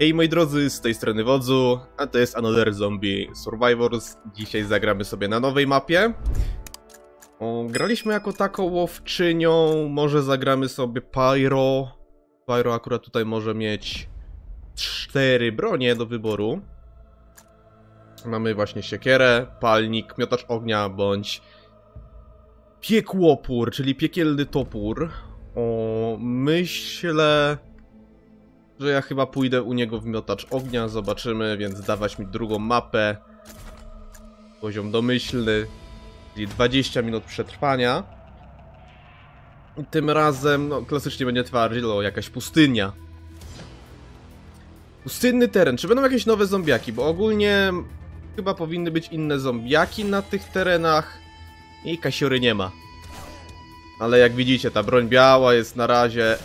Hej moi drodzy, z tej strony Wodzu, a to jest Another Zombie Survivors. Dzisiaj zagramy sobie na nowej mapie. O, graliśmy jako taką łowczynią, może zagramy sobie Pyro. Pyro akurat tutaj może mieć cztery bronie do wyboru. Mamy właśnie siekierę, palnik, miotacz ognia bądź piekłopór, czyli piekielny topór. O, myślę że ja chyba pójdę u niego w miotacz ognia, zobaczymy, więc dawać mi drugą mapę. Poziom domyślny, czyli 20 minut przetrwania. I tym razem, no klasycznie będzie twardzielo, jakaś pustynia. Pustynny teren, czy będą jakieś nowe zombiaki, bo ogólnie chyba powinny być inne zombiaki na tych terenach i kasiory nie ma. Ale jak widzicie, ta broń biała jest na razie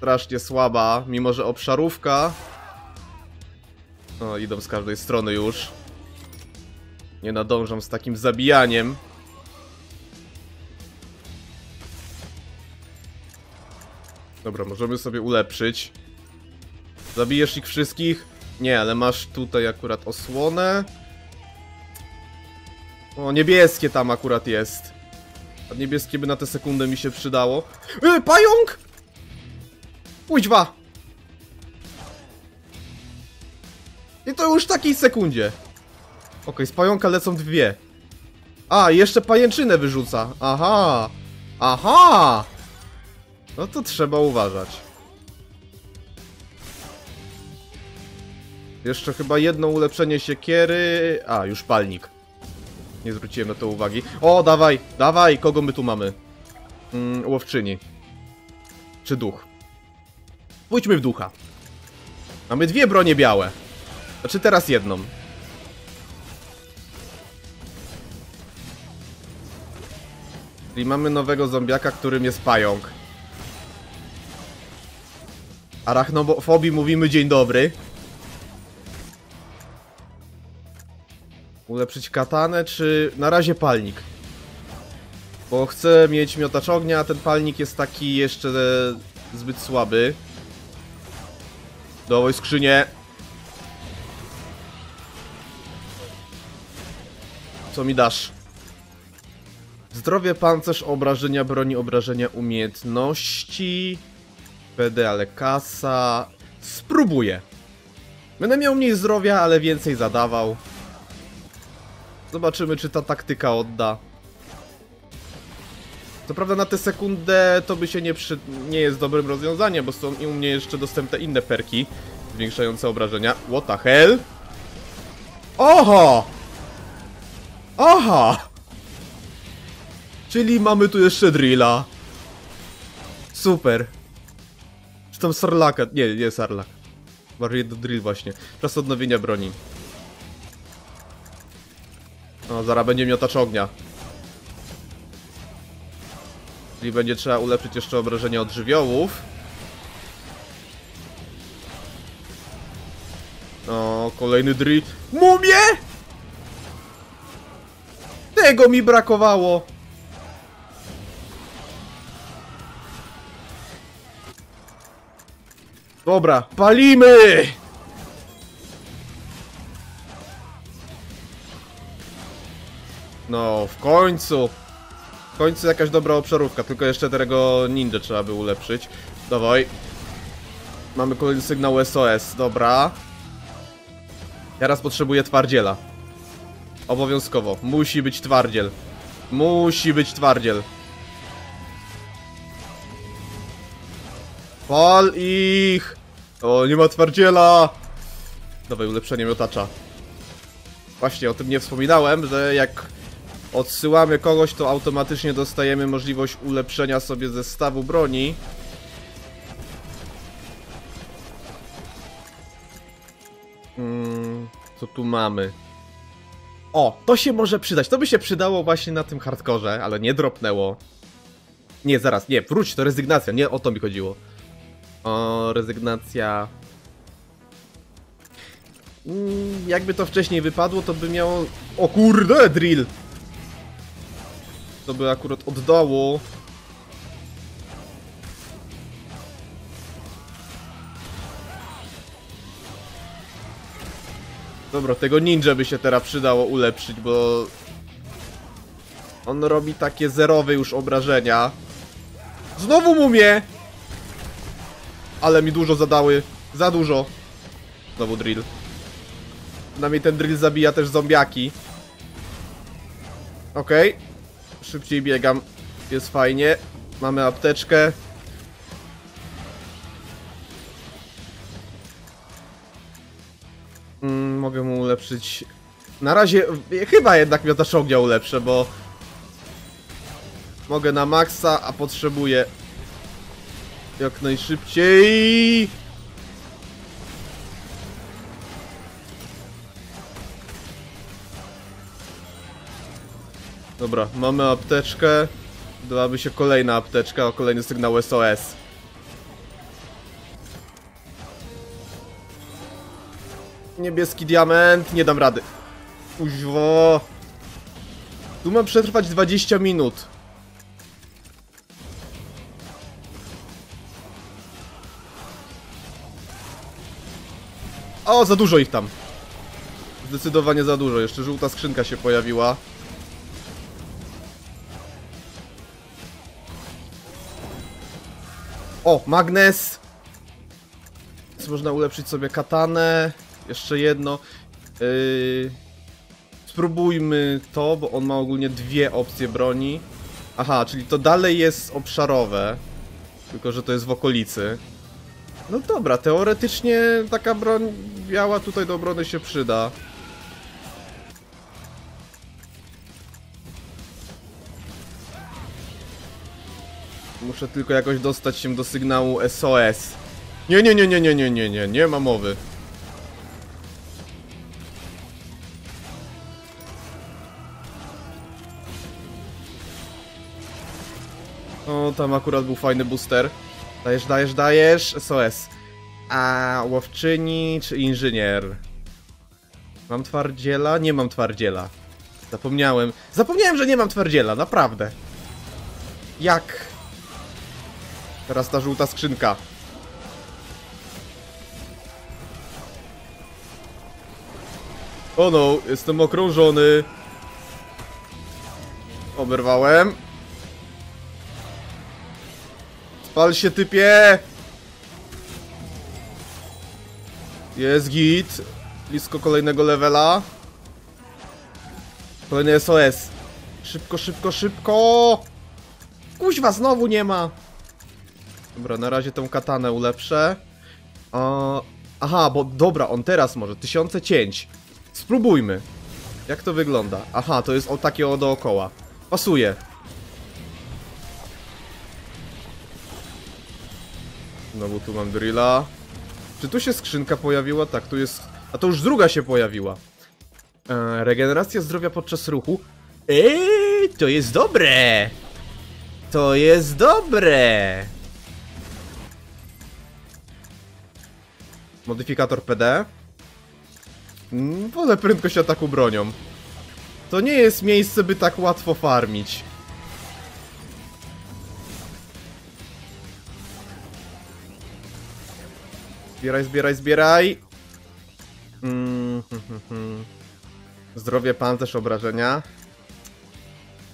strasznie słaba, mimo że obszarówka... O, idą z każdej strony już. Nie nadążam z takim zabijaniem. Dobra, możemy sobie ulepszyć. Zabijesz ich wszystkich? Nie, ale masz tutaj akurat osłonę. O, niebieskie tam akurat jest. A niebieskie by na tę sekundę mi się przydało. Yy, pająk! Kuźwa! I to już w takiej sekundzie. Okay, z pająka lecą dwie. A, jeszcze pajęczynę wyrzuca. Aha! Aha! No to trzeba uważać. Jeszcze chyba jedno ulepszenie siekiery. A, już palnik. Nie zwróciłem na to uwagi. O, dawaj, dawaj, kogo my tu mamy? Mm, łowczyni. Czy duch? Pójdźmy w ducha. Mamy dwie bronie białe. Znaczy teraz jedną. Czyli mamy nowego zombiaka, którym jest pająk. Arachnofobii mówimy dzień dobry. Ulepszyć katanę, czy na razie palnik? Bo chcę mieć miotacz ognia, a ten palnik jest taki jeszcze zbyt słaby. Dawaj skrzynię. Co mi dasz? Zdrowie, pancerz, obrażenia, broni, obrażenia, umiejętności. PD, ale kasa. Spróbuję. Będę miał mniej zdrowia, ale więcej zadawał. Zobaczymy, czy ta taktyka odda. Co prawda na tę sekundę to by się nie, przy... nie jest dobrym rozwiązaniem, bo są u mnie jeszcze dostępne inne perki zwiększające obrażenia. What the hell? Oho! Aha! Czyli mamy tu jeszcze drilla. Super. Czy tam sarlaka? Nie, nie sarlak. Bardziej do drill właśnie. Czas odnowienia broni. No, zaraz będzie miotacz ognia. Czyli będzie trzeba ulepszyć jeszcze obrażenia od żywiołów. Kolejny drill. Mumie! Tego mi brakowało! Dobra, palimy! No, w końcu! Końcu jakaś dobra obszarówka, tylko jeszcze tego ninja trzeba by ulepszyć. Dawaj. Mamy kolejny sygnał SOS, dobra. Teraz potrzebuję twardziela. Obowiązkowo. Musi być twardziel. Musi być twardziel. Pal ich! O, nie ma twardziela! Dawaj, ulepszenie miotacza. Właśnie, o tym nie wspominałem, że jak odsyłamy kogoś, to automatycznie dostajemy możliwość ulepszenia sobie zestawu broni. Hmm, co tu mamy? O, to się może przydać. To by się przydało właśnie na tym hardkorze, ale nie dropnęło. Nie, zaraz, nie, wróć, to rezygnacja, nie o to mi chodziło. O, rezygnacja... Mm, jakby to wcześniej wypadło, to by miało... O kurde, drill! To by akurat oddało. Dobra, tego ninja by się teraz przydało ulepszyć, bo... On robi takie zerowe już obrażenia. Znowu mumie! Ale mi dużo zadały. Za dużo. Znowu drill. Przynajmniej ten drill zabija też zombiaki. Okej. Szybciej biegam. Jest fajnie. Mamy apteczkę. Mm, mogę mu ulepszyć. Na razie chyba jednak miotacz ognia ulepszę, bo mogę na maksa, a potrzebuję jak najszybciej. Dobra, mamy apteczkę. Dałaby się kolejna apteczka, o kolejny sygnał SOS. Niebieski diament, nie dam rady. Uźwo. Tu mam przetrwać 20 minut. O, za dużo ich tam. Zdecydowanie za dużo. Jeszcze żółta skrzynka się pojawiła. O, magnes! Więc można ulepszyć sobie katanę. Jeszcze jedno. Yy... Spróbujmy to, bo on ma ogólnie dwie opcje broni. Aha, czyli to dalej jest obszarowe. Tylko, że to jest w okolicy. No dobra, teoretycznie taka broń biała tutaj do obrony się przyda. Muszę tylko jakoś dostać się do sygnału SOS. Nie, nie, nie, nie, nie, nie, nie, nie, nie ma mowy. O, tam akurat był fajny booster. Dajesz, dajesz, dajesz. SOS. A łowczyni czy inżynier? Mam twardziela? Nie mam twardziela. Zapomniałem. Zapomniałem, że nie mam twardziela, naprawdę. Jak? Teraz ta żółta skrzynka. O no, jestem okrążony. Oberwałem. Spal się typie! Jest git. Blisko kolejnego levela. Kolejny SOS. Szybko, szybko, szybko! Kuźwa, znowu nie ma! Dobra, na razie tą katanę ulepszę. O, aha, bo dobra, on teraz może. Tysiące cięć. Spróbujmy. Jak to wygląda? Aha, to jest o takie o dookoła. Pasuje. Znowu tu mam drilla. Czy tu się skrzynka pojawiła? Tak, tu jest... A to już druga się pojawiła. E, regeneracja zdrowia podczas ruchu. Eee, to jest dobre! To jest dobre! Modyfikator PD. Mm, Wolę prędkość ataku bronią. To nie jest miejsce, by tak łatwo farmić. Zbieraj, zbieraj, zbieraj. Mm, hm, hm, hm. Zdrowie, obrażenia.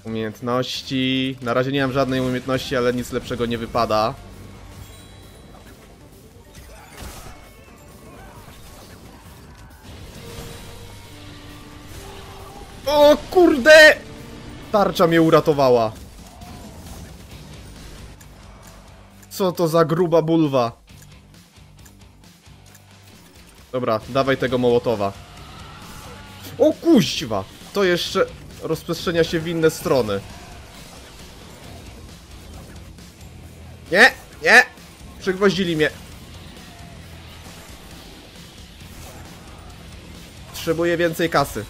Umiejętności. Na razie nie mam żadnej umiejętności, ale nic lepszego nie wypada. Tarcza mnie uratowała. Co to za gruba bulwa? Dobra, dawaj tego mołotowa. O kuźwa! To jeszcze rozprzestrzenia się w inne strony. Nie! Nie! Przygwoździli mnie. Potrzebuję więcej kasy.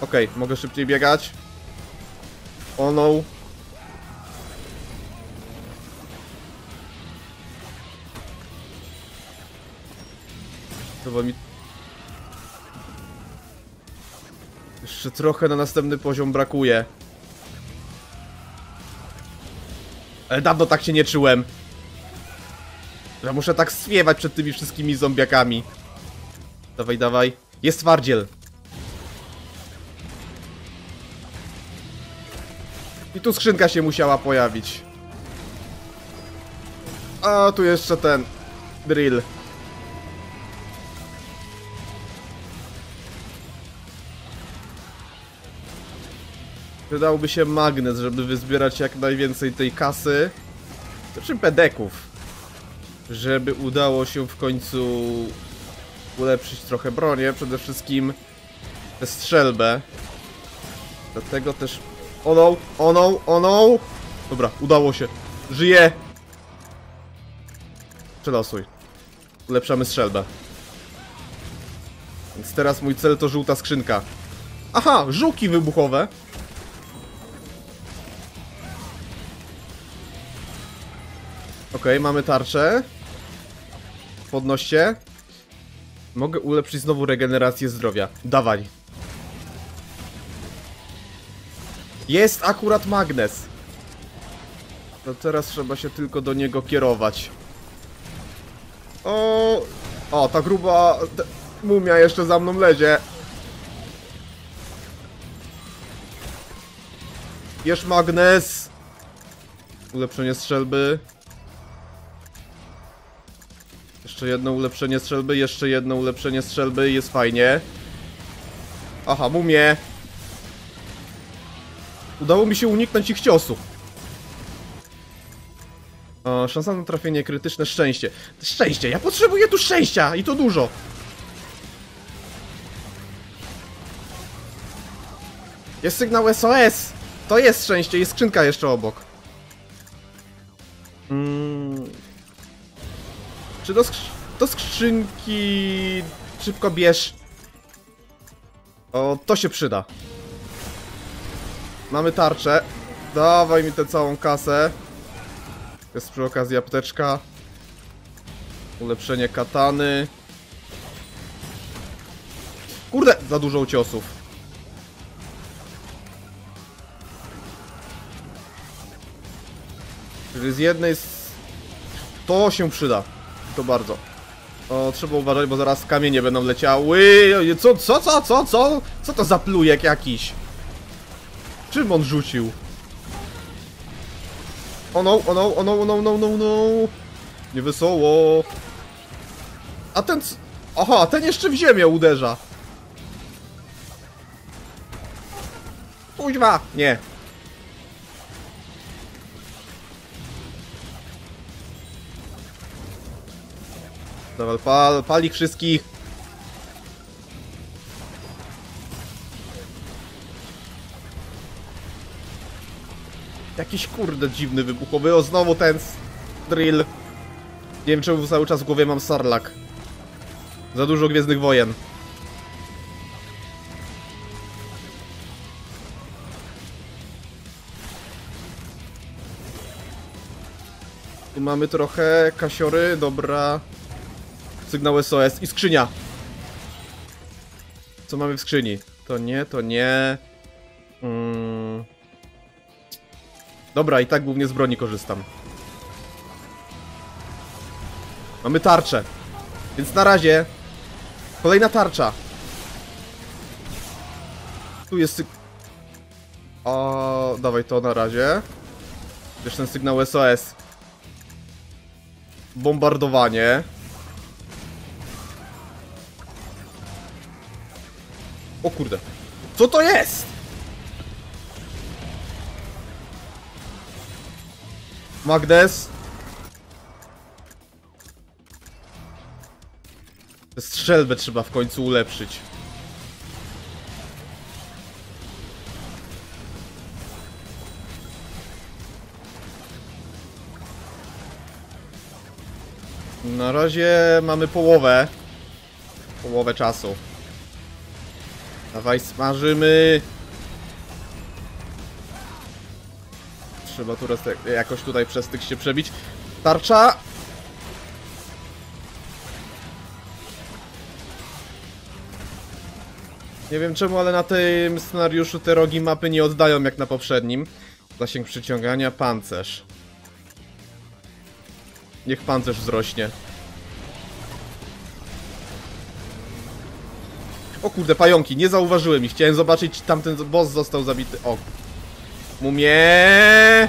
Okej, mogę szybciej biegać. O no. Chyba mi... Jeszcze trochę na następny poziom brakuje. Ale dawno tak się nie czułem. Ja muszę tak swiewać przed tymi wszystkimi zombiakami. Dawaj, dawaj. Jest twardziel. Tu skrzynka się musiała pojawić. A tu jeszcze ten drill. Przydałby się magnes, żeby wyzbierać jak najwięcej tej kasy. Znaczy pedeków. Żeby udało się w końcu ulepszyć trochę bronię. Przede wszystkim tę strzelbę. Dlatego też... O no, o! Dobra, udało się. Żyje! Przelosuj. Ulepszamy strzelbę. Więc teraz mój cel to żółta skrzynka. Aha, żółki wybuchowe. Okej, mamy tarczę. Podnoście. Mogę ulepszyć znowu regenerację zdrowia. Dawaj. Jest akurat magnes. To teraz trzeba się tylko do niego kierować. O, o ta gruba ta mumia jeszcze za mną lezie. Jest magnes. Ulepszenie strzelby. Jeszcze jedno ulepszenie strzelby, jeszcze jedno ulepszenie strzelby, jest fajnie. Aha, mumie. Udało mi się uniknąć ich ciosów. O, szansa na trafienie krytyczne, szczęście. Szczęście, ja potrzebuję tu szczęścia i to dużo. Jest sygnał SOS. To jest szczęście, jest skrzynka jeszcze obok. Mm. Czy do, do skrzynki szybko bierz? O, to się przyda. Mamy tarczę. Dawaj mi tę całą kasę. Jest przy okazji apteczka. Ulepszenie katany. Kurde, za dużo ciosów. Czyli z jednej z... To się przyda. To bardzo. O, trzeba uważać, bo zaraz kamienie będą leciały. Co, co, co, co, co? Co to za plujek jakiś? Czym on rzucił? O no, o no, o no, o no, no, no, no. Niewesoło. A ten... Aha, ten jeszcze w ziemię uderza. Kuźwa! Nie. Dawaj, pal, pal ich wszystkich. Jakiś kurde dziwny wybuchowy. O, znowu ten drill. Nie wiem czemu cały czas w głowie mam Sarlak. Za dużo Gwiezdnych Wojen. Tu mamy trochę kasiory, dobra. Sygnał SOS i skrzynia. Co mamy w skrzyni? To nie, to nie. Dobra, i tak głównie z broni korzystam. Mamy tarczę. Więc na razie. Kolejna tarcza. Tu jest. O, dawaj to na razie. Wiesz ten sygnał SOS. Bombardowanie. O kurde. Co to jest? Magnes. Strzelbę trzeba w końcu ulepszyć. Na razie mamy połowę. Połowę czasu. Dawaj, smażymy. Trzeba tu raz jakoś tutaj przez tych się przebić. Tarcza! Nie wiem czemu, ale na tym scenariuszu te rogi mapy nie oddają jak na poprzednim. Zasięg przyciągania, pancerz. Niech pancerz wzrośnie. O kurde, pająki, nie zauważyłem ich. Chciałem zobaczyć, czy tamten boss został zabity. O. Mumie!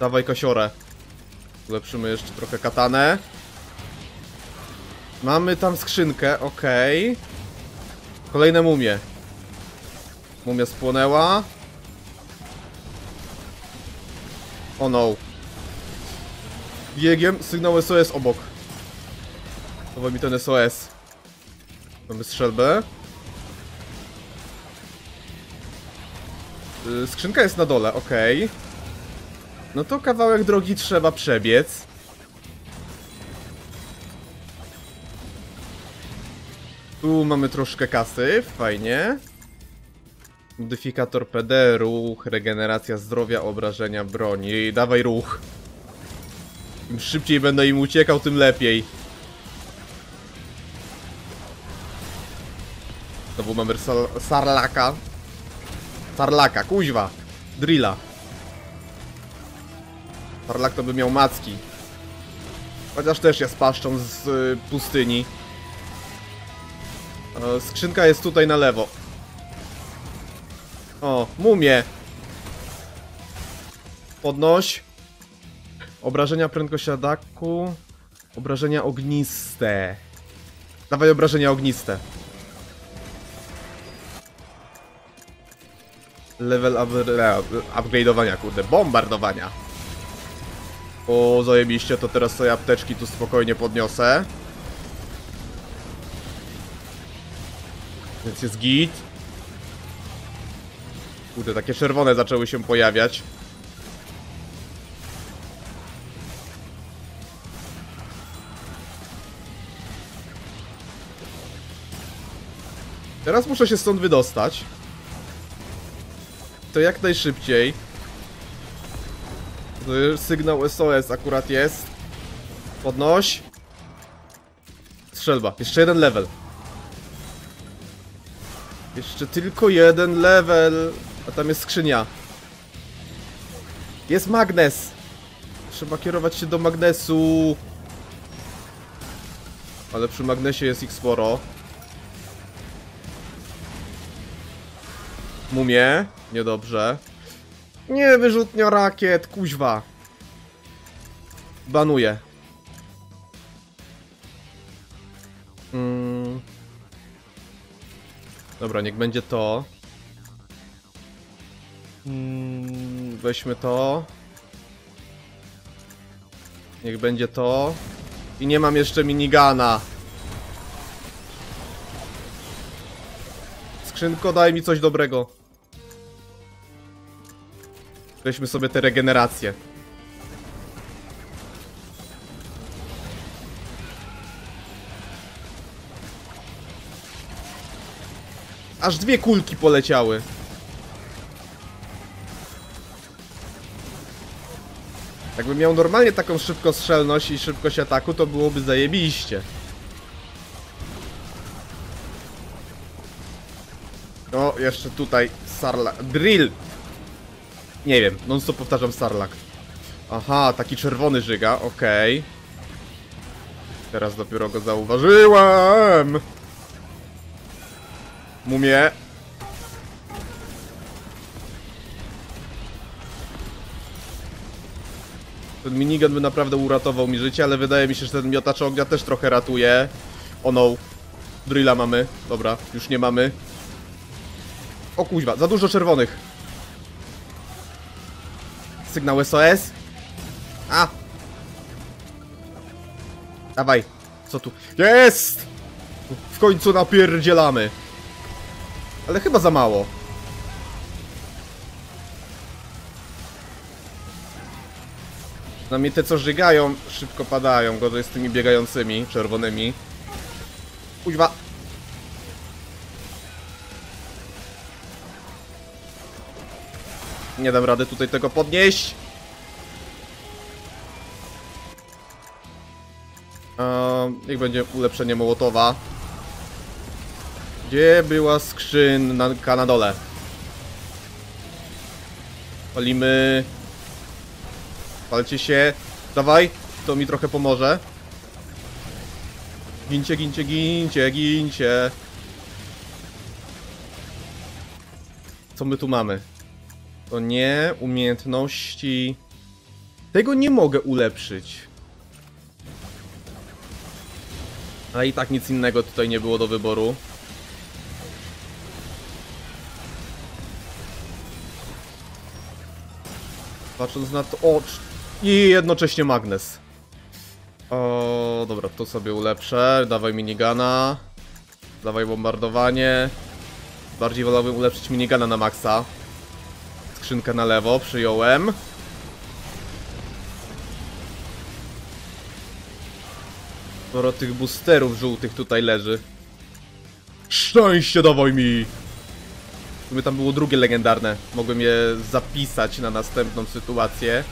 Dawaj kosiorę. Ulepszymy jeszcze trochę katanę. Mamy tam skrzynkę, okej. Kolejne mumie. Mumia spłonęła. O no. Biegiem, sygnał SOS obok. Chowaj mi ten SOS. Mamy strzelbę. Y, Skrzynka jest na dole, okej. No to kawałek drogi trzeba przebiec. Tu mamy troszkę kasy, fajnie. Modyfikator PD, ruch, regeneracja zdrowia, obrażenia broni. Dawaj ruch. Im szybciej będę im uciekał, tym lepiej. Znowu mamy Sarlaka. Sarlaka, kuźwa. Drilla. Sarlak to by miał macki. Chociaż też jest paszczą z y, pustyni. E, skrzynka jest tutaj na lewo. O, mumie. Podnoś. Obrażenia prędkość ataku. Obrażenia ogniste. Dawaj obrażenia ogniste. Level up, le- upgrade'owania, kurde, bombardowania. O, zajebiście, to teraz sobie apteczki tu spokojnie podniosę. Więc jest git. Kurde, takie czerwone zaczęły się pojawiać. Teraz muszę się stąd wydostać. To jak najszybciej. Sygnał SOS akurat jest. Podnoś. Strzelba. Jeszcze jeden level. Jeszcze tylko jeden level. A tam jest skrzynia. Jest magnes. Trzeba kierować się do magnesu. Ale przy magnesie jest ich sporo. Mumie. Niedobrze. Nie, wyrzutnia rakiet, kuźwa. Banuję. Mm. Dobra, niech będzie to. Mm, weźmy to. Niech będzie to. I nie mam jeszcze minigana. Skrzynko, daj mi coś dobrego. Weźmy sobie te regeneracje. Aż dwie kulki poleciały. Jakbym miał normalnie taką szybkostrzelność i szybkość ataku, to byłoby zajebiście. O, jeszcze tutaj Sarla... Drill! Nie wiem, non stop powtarzam Sarlak. Aha, taki czerwony żyga, okej. Teraz dopiero go zauważyłem! Mumie. Ten minigun by naprawdę uratował mi życie, ale wydaje mi się, że ten miotacz ognia też trochę ratuje. O no. Drilla mamy. Dobra, już nie mamy. O kuźwa, za dużo czerwonych. Sygnał SOS. A! Dawaj. Co tu? Jest! W końcu napierdzielamy. Ale chyba za mało. Przynajmniej te co żygają szybko padają, gorzej z tymi biegającymi, czerwonymi. Kuźwa. Nie dam rady tutaj tego podnieść. Eee, niech będzie ulepszenie Mołotowa. Gdzie była skrzynka na dole? Palimy. Palcie się. Dawaj. to mi trochę pomoże. Gincie, gincie, gincie, gincie. Co my tu mamy? To nie umiejętności. Tego nie mogę ulepszyć. Ale i tak nic innego tutaj nie było do wyboru. Patrząc na to... O! I jednocześnie magnes. O, dobra, to sobie ulepszę. Dawaj minigana. Dawaj bombardowanie. Bardziej wolałbym ulepszyć minigana na maksa. Skrzynkę na lewo, przyjąłem. Sporo tych boosterów żółtych tutaj leży. Szczęście dawaj mi! Gdyby tam było drugie legendarne, mogłem je zapisać na następną sytuację.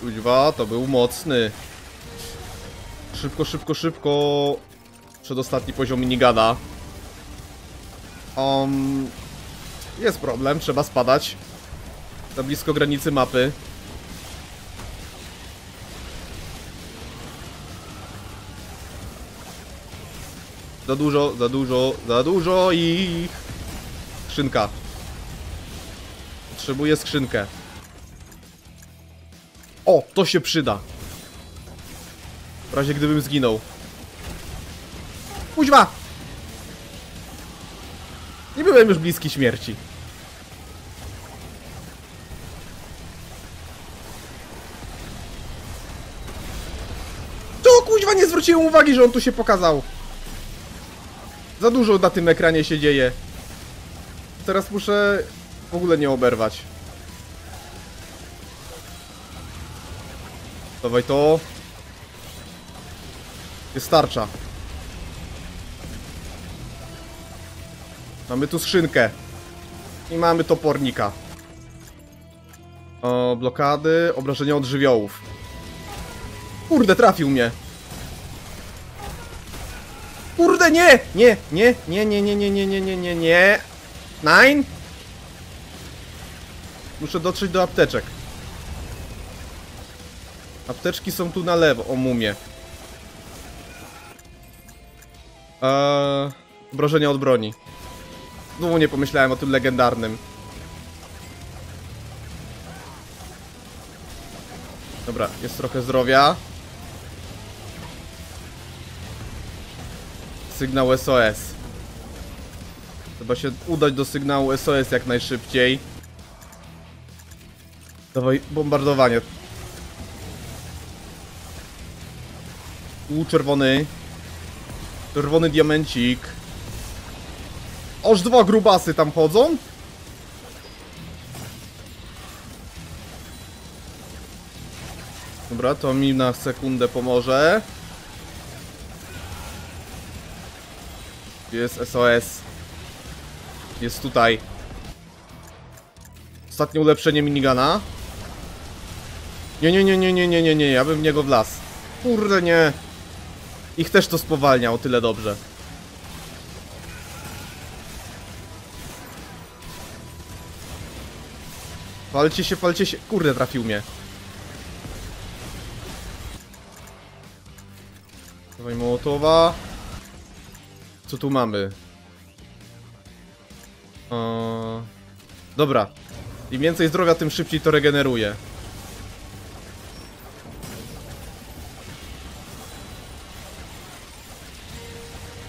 Kuźwa, to był mocny. Szybko, szybko, szybko. Przedostatni poziom minigana. Um, jest problem, trzeba spadać. Na blisko granicy mapy. Za dużo, za dużo, za dużo ich. Skrzynka. Potrzebuję skrzynkę. O, to się przyda. W razie gdybym zginął. Kuźma! Nie byłem już bliski śmierci. To kuźwa nie zwróciłem uwagi, że on tu się pokazał. Za dużo na tym ekranie się dzieje. Teraz muszę w ogóle nie oberwać. Dawaj to. Jest tarcza. Mamy tu skrzynkę. I mamy topornika. O, blokady, obrażenia od żywiołów. Kurde, trafił mnie. Kurde, nie! Nie, nie, nie, nie, nie, nie, nie, nie, nie, nie, nie. Nine? Muszę dotrzeć do apteczek. Apteczki są tu na lewo, o mumie. Eee, obrażenia od broni. Znowu nie pomyślałem o tym legendarnym. Dobra, jest trochę zdrowia. Sygnał SOS. Trzeba się udać do sygnału SOS jak najszybciej. Dawaj, bombardowanie. U, czerwony. Czerwony diamencik. Aż dwa grubasy tam chodzą? Dobra, to mi na sekundę pomoże. Jest SOS. Jest tutaj. Ostatnie ulepszenie minigana. Nie, nie, nie, nie, nie, nie, nie, nie, ja bym w niego wlazł. Kurde, nie. Ich też to spowalnia o tyle dobrze. Falcie się, falcie się. Kurde, trafił mnie. Dawaj Mołotowa. Co tu mamy? Eee, dobra. Im więcej zdrowia, tym szybciej to regeneruje.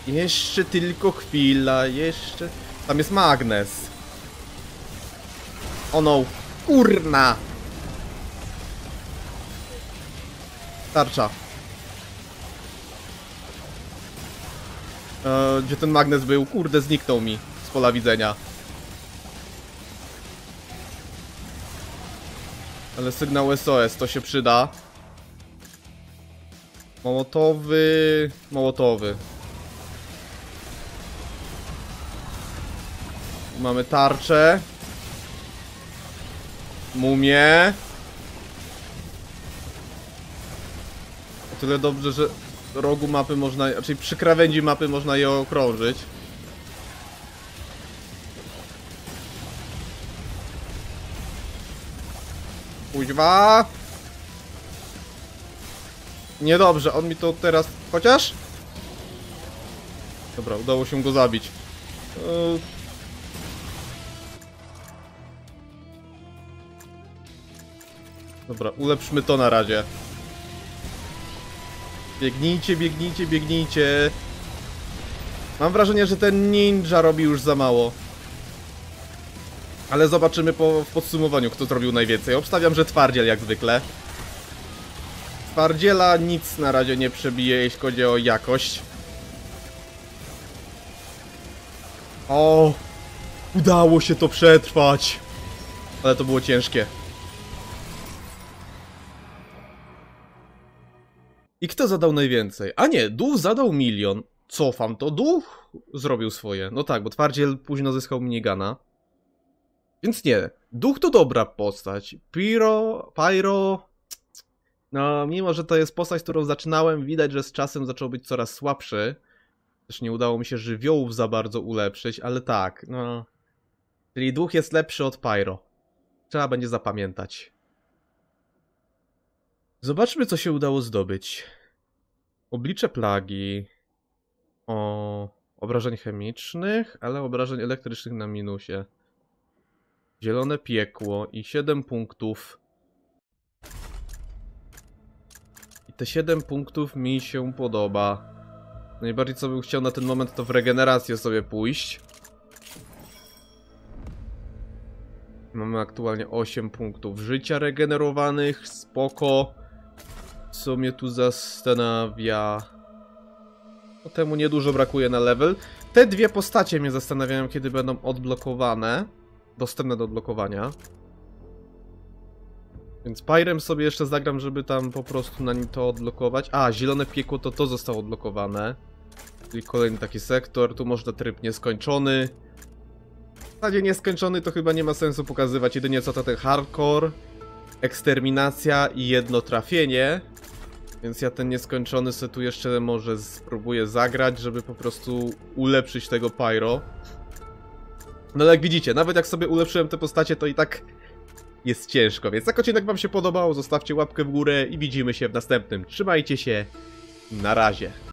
Jeszcze tylko chwila, jeszcze... Tam jest magnes. O no, kurna! Tarcza. E, gdzie ten magnes był? Kurde, zniknął mi z pola widzenia. Ale sygnał SOS, to się przyda. Mołotowy... Mołotowy. Mamy tarczę. Mumie. Tyle dobrze, że rogu mapy można, raczej przy krawędzi mapy można je okrążyć. Kuźwa! Niedobrze, on mi to teraz... Chociaż? Dobra, udało się go zabić. Eee, Dobra, ulepszmy to na razie. Biegnijcie, biegnijcie, biegnijcie. Mam wrażenie, że ten ninja robi już za mało. Ale zobaczymy po, w podsumowaniu, kto zrobił najwięcej. Obstawiam, że twardziel jak zwykle. Twardziela nic na razie nie przebije, jeśli chodzi o jakość. O! Udało się to przetrwać! Ale to było ciężkie. I kto zadał najwięcej? A nie, duch zadał milion. Cofam to. Duch zrobił swoje. No tak, bo twardziel późno zyskał minigana. Więc nie. Duch to dobra postać. Pyro, Pyro... No, mimo że to jest postać, którą zaczynałem, widać, że z czasem zaczął być coraz słabszy. Też nie udało mi się żywiołów za bardzo ulepszyć, ale tak, no... Czyli duch jest lepszy od Pyro. Trzeba będzie zapamiętać. Zobaczmy, co się udało zdobyć. Oblicze plagi. O obrażeń chemicznych, ale obrażeń elektrycznych na minusie. Zielone piekło i 7 punktów. I te 7 punktów mi się podoba. Najbardziej co bym chciał na ten moment to w regenerację sobie pójść. Mamy aktualnie 8 punktów życia regenerowanych, spoko. Co mnie tu zastanawia? No temu niedużo brakuje na level. Te dwie postacie mnie zastanawiają, kiedy będą odblokowane. Dostępne do odblokowania. Więc Pyrem sobie jeszcze zagram, żeby tam po prostu na nim to odblokować. A, zielone piekło to to zostało odblokowane. Czyli kolejny taki sektor. Tu można tryb nieskończony. W zasadzie nieskończony to chyba nie ma sensu pokazywać. Jedynie co to ten hardcore, eksterminacja i jedno trafienie. Więc ja ten nieskończony se tu jeszcze może spróbuję zagrać, żeby po prostu ulepszyć tego Pyro. No ale jak widzicie, nawet jak sobie ulepszyłem te postacie, to i tak jest ciężko. Więc jak odcinek wam się podobał, zostawcie łapkę w górę i widzimy się w następnym. Trzymajcie się, na razie.